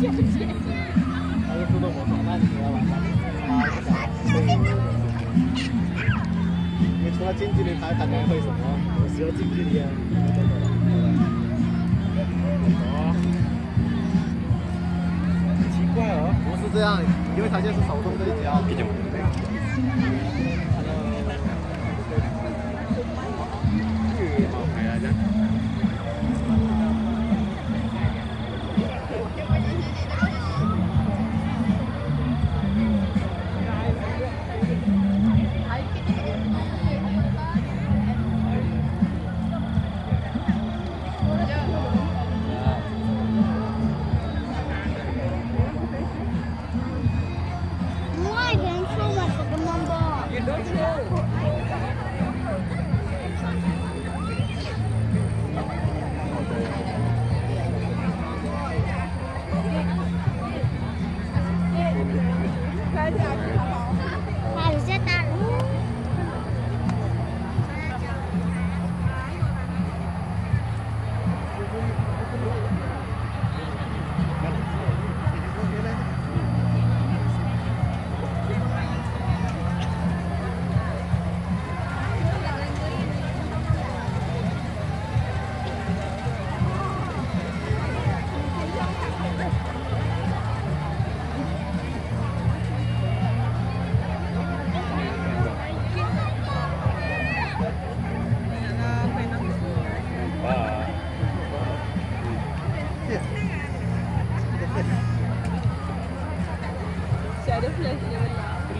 谢谢。是自动模仿，那你知道吧？啊，你除了近距离拍，还能会什么？我需要近距离啊。奇怪哦，不是这样，因为他就是手动对焦。毕竟我们这样。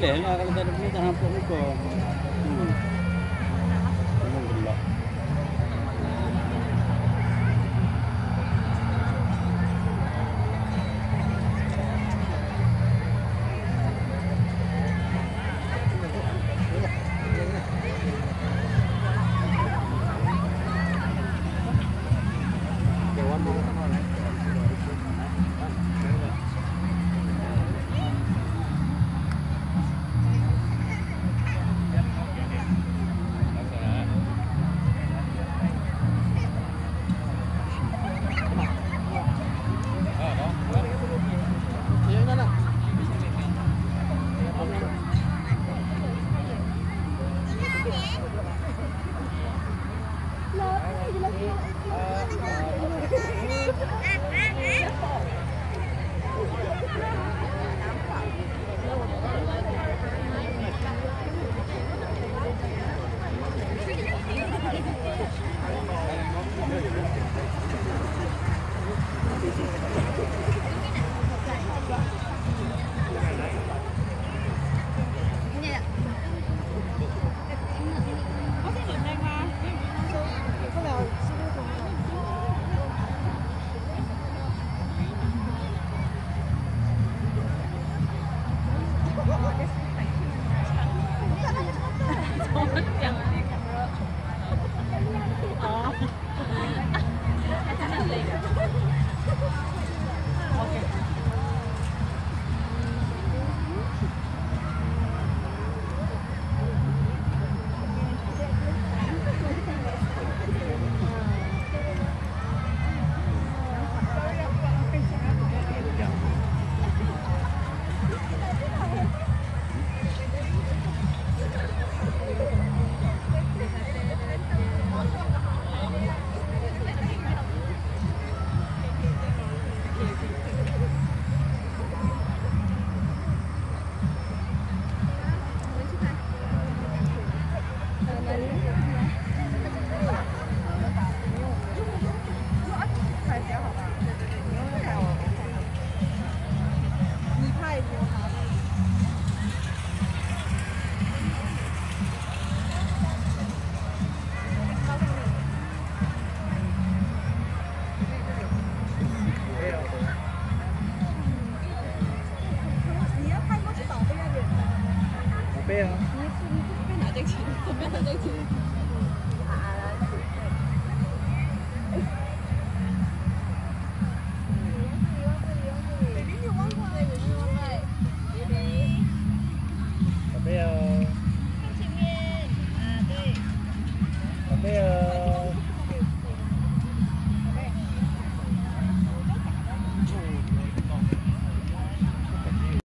Hindi, nakakalimutan ko.